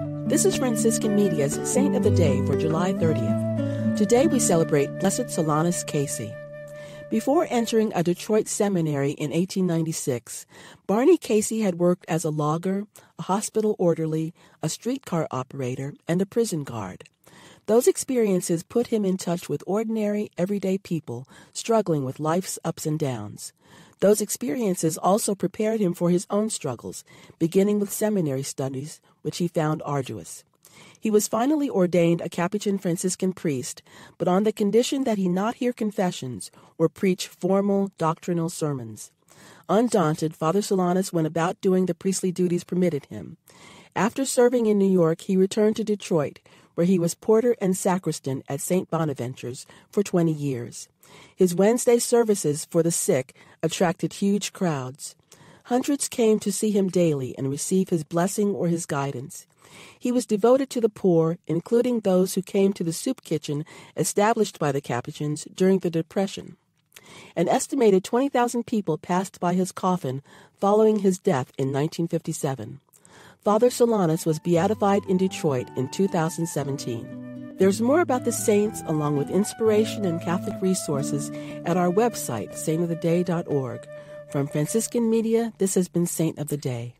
This is Franciscan Media's Saint of the Day for July 30th. Today we celebrate Blessed Solanus Casey. Before entering a Detroit seminary in 1896, Barney Casey had worked as a logger, a hospital orderly, a streetcar operator, and a prison guard. Those experiences put him in touch with ordinary, everyday people struggling with life's ups and downs. Those experiences also prepared him for his own struggles, beginning with seminary studies, which he found arduous. He was finally ordained a Capuchin Franciscan priest, but on the condition that he not hear confessions or preach formal doctrinal sermons. Undaunted, Father Solanus went about doing the priestly duties permitted him. After serving in New York, he returned to Detroit, where he was porter and sacristan at St. Bonaventure's for 20 years. His Wednesday services for the sick attracted huge crowds. Hundreds came to see him daily and receive his blessing or his guidance. He was devoted to the poor, including those who came to the soup kitchen established by the Capuchins during the Depression. An estimated 20,000 people passed by his coffin following his death in 1957. Father Solanus was beatified in Detroit in 2017. There's more about the saints along with inspiration and Catholic resources at our website, saintoftheday.org. From Franciscan Media, this has been Saint of the Day.